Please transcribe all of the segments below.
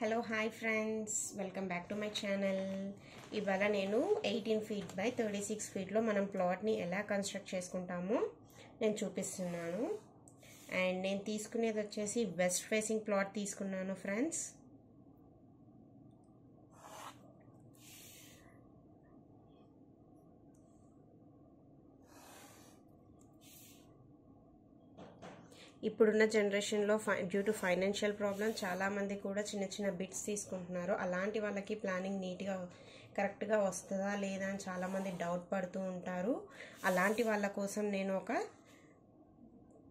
Hello hi friends. Welcome back to my channel. ఇవాళ నేను eighteen feet by thirty six ఫీట్లో మనం ప్లాట్ని ఎలా construct చేసుకుంటామో నేను చూపిస్తున్నాను. అండ్ నేను తీసుకునేది వచ్చేసి వెస్ట్ ఫేసింగ్ ప్లాట్ తీసుకున్నాను ఫ్రెండ్స్. ఇప్పుడున్న జనరేషన్లో ఫై డ్యూ టు ఫైనాన్షియల్ ప్రాబ్లమ్ చాలామంది కూడా చిన్న చిన్న బిట్స్ తీసుకుంటున్నారు. అలాంటి వాళ్ళకి ప్లానింగ్ నీట్గా కరెక్ట్గా వస్తుందా లేదా అని చాలామంది డౌట్ పడుతూ ఉంటారు. అలాంటి వాళ్ళ కోసం నేను ఒక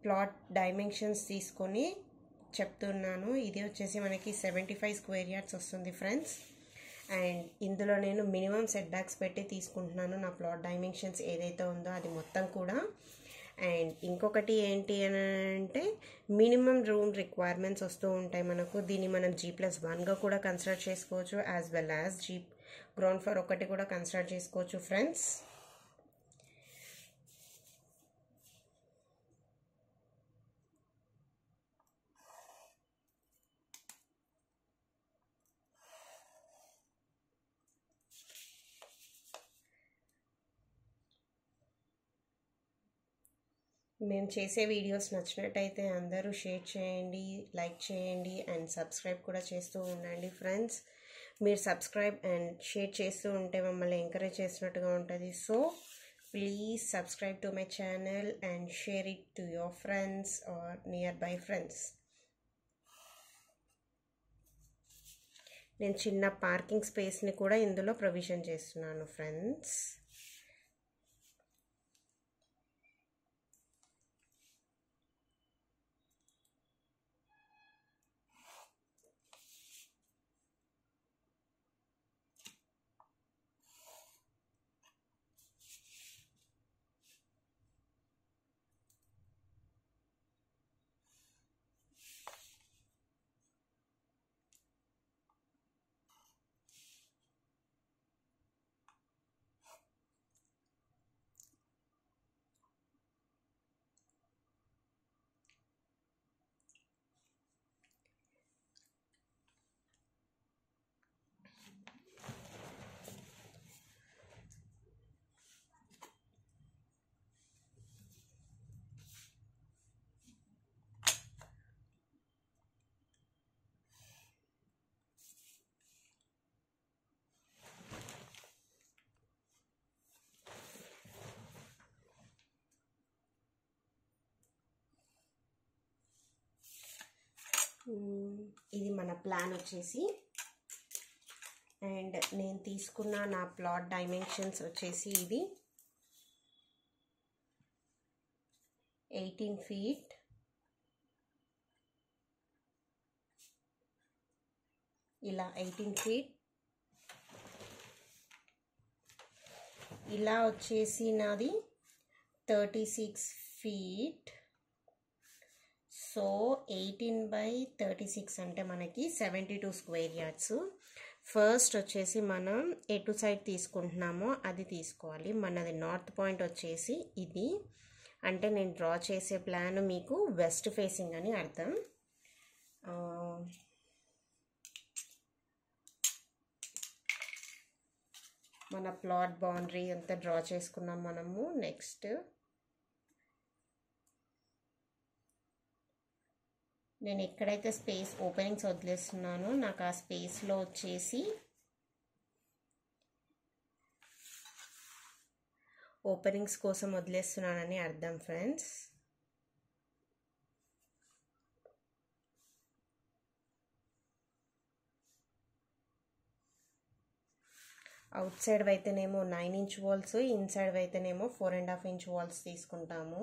ప్లాట్ డైమెన్షన్స్ తీసుకొని చెప్తున్నాను. ఇది వచ్చేసి మనకి సెవెంటీ ఫైవ్ స్క్వేర్ యార్డ్స్ వస్తుంది ఫ్రెండ్స్. అండ్ ఇందులో నేను మినిమం సెట్ బ్యాక్స్ పెట్టి తీసుకుంటున్నాను. నా ప్లాట్ డైమెన్షన్స్ ఏదైతే ఉందో అది మొత్తం కూడా. అండ్ ఇంకొకటి ఏంటి అని అంటే మినిమం రూమ్ రిక్వైర్మెంట్స్ వస్తూ ఉంటాయి మనకు. దీన్ని మనం జీ ప్లస్ వన్గా కూడా కన్సిడర్ చేసుకోవచ్చు as well as G ground floor ఒకటి కూడా కన్సిడర్ చేసుకోవచ్చు ఫ్రెండ్స్ మేము చేసే వీడియోస్ నచ్చినట్టయితే అందరూ షేర్ చేయండి లైక్ చేయండి అండ్ సబ్స్క్రైబ్ కూడా చేస్తూ ఉండండి ఫ్రెండ్స్. మీరు సబ్స్క్రైబ్ అండ్ షేర్ చేస్తూ ఉంటే మమ్మల్ని ఎంకరేజ్ చేసినట్టుగా ఉంటుంది. So please subscribe to my channel and share it to your friends or nearby friends. నేను చిన్న పార్కింగ్ స్పేస్ని కూడా ఇందులో ప్రొవిజన్ చేస్తున్నాను ఫ్రెండ్స్. ఇది మన ప్లాన్ వచ్చేసి. అండ్ నేను తీసుకున్న నా ప్లాట్ డైమెన్షన్స్ వచ్చేసి ఇది. Eighteen feet. ఇలా ఎయిటీన్ ఫీట్. ఇలా వచ్చేసి నాది thirty six feet. So eighteen by thirty six అంటే మనకి seventy two square yards. First వచ్చేసి మనం ఎటు సైడ్ తీసుకుంటున్నామో అది తీసుకోవాలి. మనది నార్త్ పాయింట్ వచ్చేసి ఇది. అంటే నేను డ్రా చేసే ప్లాన్ మీకు వెస్ట్ ఫేసింగ్ అని అర్థం. మన ప్లాట్ బౌండరీ అంతా డ్రా చేసుకున్నాం మనము? నెక్స్ట్ నేను ఎక్కడైతే స్పేస్ ఓపెనింగ్స్ వదిలేస్తున్నానో నాకు ఆ స్పేస్లో వచ్చేసి ఓపెనింగ్స్ కోసం వదిలేస్తున్నానని అర్థం ఫ్రెండ్స్. అవుట్ సైడ్ అయితేనేమో నైన్ ఇంచ్ వాల్స్ ఇన్సైడ్ అయితేనేమో four and half inch walls తీసుకుంటాము.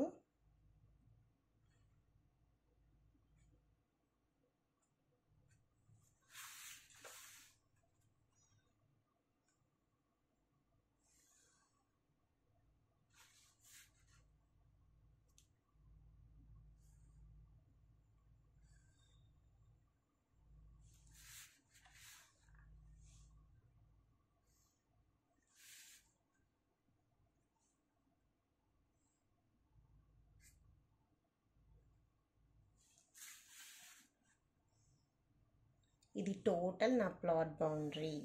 ఇది టోటల్ నా ప్లాట్ బౌండరీ.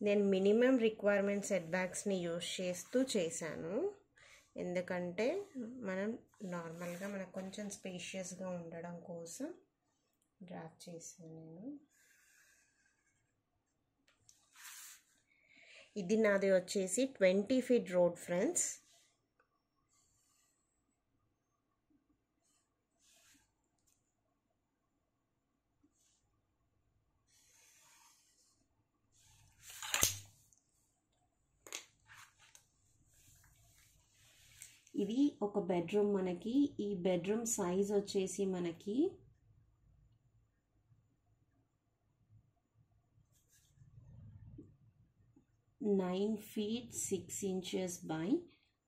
నేను మినిమం రిక్వైర్మెంట్ సెట్ బ్యాక్స్ని యూజ్ చేస్తూ చేశాను. ఎందుకంటే మనం నార్మల్గా మనకు కొంచెం స్పేషియస్గా ఉండడం కోసం డ్రాఫ్ట్ చేశాను నేను. ఇది నాది వచ్చేసి ట్వంటీ ఫీట్ రోడ్ ఫ్రెండ్స్. ఇది ఒక బెడ్రూమ్ మనకి. ఈ బెడ్రూమ్ సైజ్ వచ్చేసి మనకి nine feet six inches by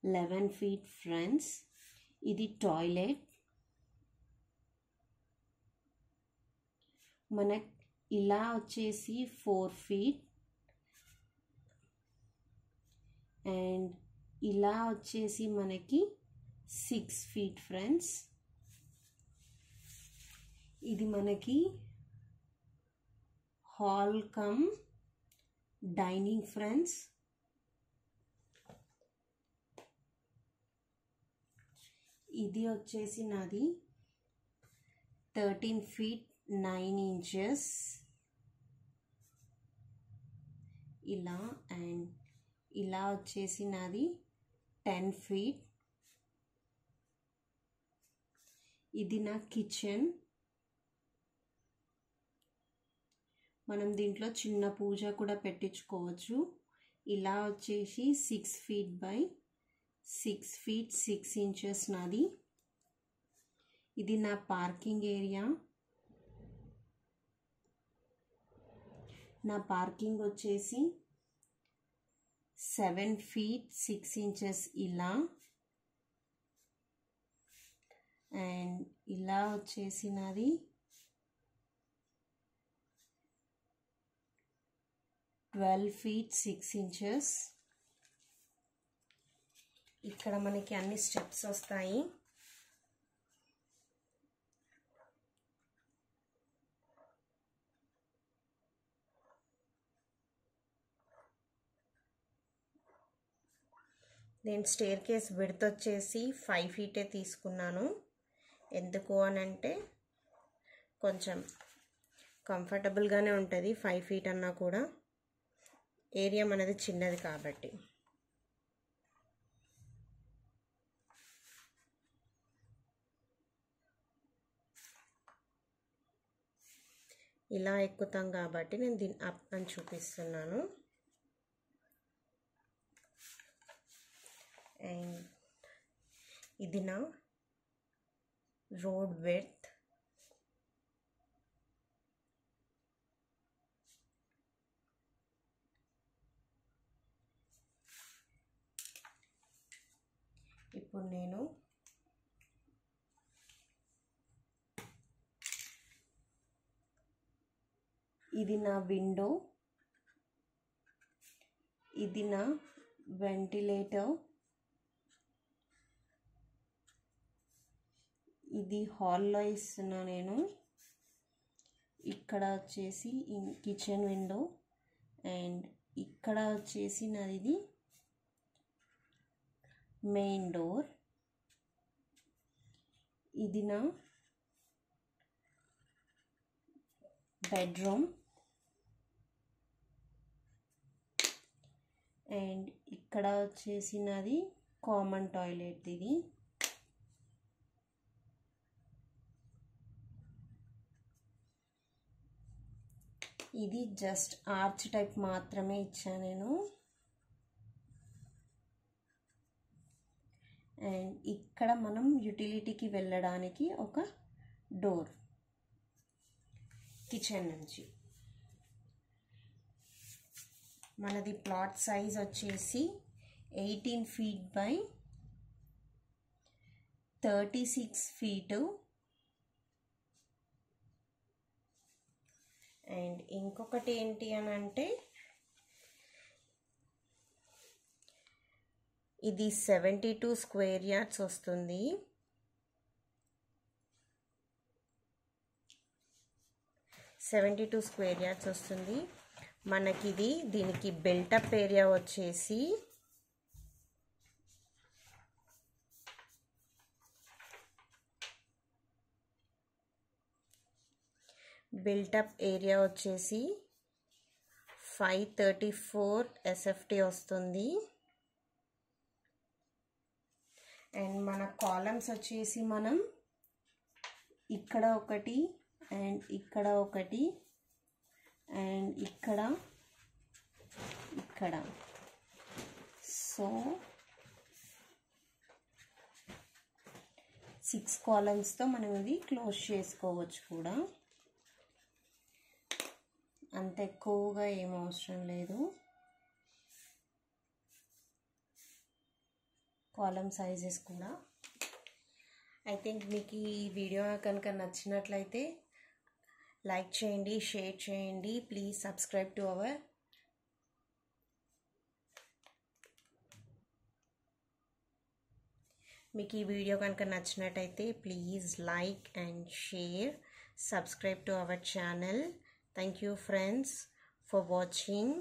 eleven feet friends ఇది టాయిలెట్ మన ఇలా వచ్చేసి ఫోర్ ఫీట్ అండ్ ఇలా వచ్చేసి మనకి సిక్స్ ఫీట్ ఫ్రెండ్స్ ఇది మనకి హాల్ కమ్ డైనింగ్ ఫ్రెండ్స్ ఇది వచ్చేసి నాది థర్టీన్ ఫీట్ నైన్ ఇంచెస్ ఇలా అండ్ ఇలా వచ్చేసి నాది టెన్ ఫీట్. ఇది నా కిచెన్. మనం దీంట్లో చిన్న పూజ కూడా పెట్టించుకోవచ్చు. ఇలా వచ్చేసి six feet by six feet six inches నాది. ఇది నా పార్కింగ్ ఏరియా. నా పార్కింగ్ వచ్చేసి సెవెన్ ఫీట్ సిక్స్ ఇంచెస్ ఇలా. అండ్ ఇలా వచ్చేసి నాది ట్వెల్వ్ ఫీట్ సిక్స్ ఇంచెస్. ఇక్కడ మనకి అన్ని స్టెప్స్ వస్తాయి. నేను స్టేర్ కేస్ విడత్ వచ్చేసి ఫైవ్ ఫీటే తీసుకున్నాను. ఎందుకు అని అంటే కొంచెం కంఫర్టబుల్గానే ఉంటుంది ఫైవ్ ఫీట్ అన్నా కూడా. ఏరియా మనది చిన్నది కాబట్టి. ఇలా ఎక్కుతాం కాబట్టి నేను దీన్ని అప్ అని చూపిస్తున్నాను. అండ్ ఇది నా రోడ్ వెర్త్. ఇప్పుడు నేను ఇది నా విండో ఇది నా వెంటిలేటర్. ఇది హాల్లో ఇస్తున్నా నేను. ఇక్కడ వచ్చేసి కిచెన్ విండో. అండ్ ఇక్కడ వచ్చేసి నాది మెయిన్ డోర్. ఇది నా బెడ్రూమ్. అండ్ ఇక్కడ వచ్చేసి నాది కామన్ టాయిలెట్ ఇది ఇది జస్ట్ ఆర్చ్ టైప్ మాత్రమే ఇచ్చాను నేను. అండ్ ఇక్కడ మనం యూటిలిటీకి వెళ్ళడానికి ఒక డోర్ కిచెన్ నుంచి. మనది ప్లాట్ సైజ్ వచ్చేసి eighteen feet by thirty six feet. And ఇంకొకటి ఏంటి అని అంటే ఇది సెవెంటీ టూ స్క్వేర్ యార్డ్స్ వస్తుంది. సెవెంటీ టూ స్క్వేర్ యార్డ్స్ వస్తుంది. మనకిది దీనికి బెల్టప్ ఏరియా వచ్చేసి బిల్టప్ ఏరియా వచ్చేసి ఫైవ్ థర్టీ ఫోర్ ఎస్ఎఫ్టీ వస్తుంది. అండ్ మన కాలమ్స్ వచ్చేసి మనం ఇక్కడ ఒకటి అండ్ ఇక్కడ ఒకటి అండ్ ఇక్కడ ఇక్కడ. సో సిక్స్ కాలమ్స్తో మనం ఇది క్లోజ్ చేసుకోవచ్చు కూడా. అంత ఎక్కువగా ఏం అవసరం లేదు. కాలమ్ సైజెస్ కూడా. ఐ థింక్ మీకు ఈ వీడియో కనుక నచ్చినట్లయితే లైక్ చేయండి షేర్ చేయండి. ప్లీజ్ సబ్స్క్రైబ్ టు అవర్ మీకు ఈ వీడియో కనుక నచ్చినట్టయితే please like and share. Subscribe to our channel. Thank you friends for watching